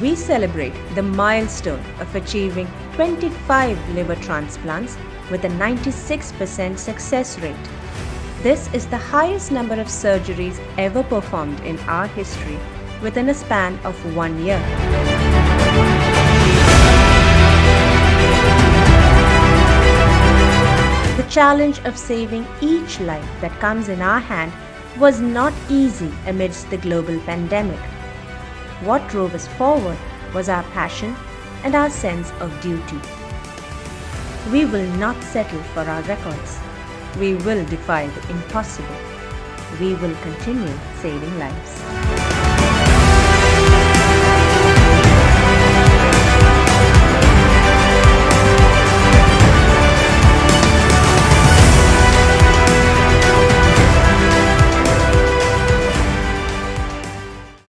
we celebrate the milestone of achieving 25 liver transplants with a 96% success rate. This is the highest number of surgeries ever performed in our history within a span of one year. The challenge of saving each life that comes in our hand was not easy amidst the global pandemic. What drove us forward was our passion and our sense of duty. We will not settle for our records. We will defy the impossible. We will continue saving lives.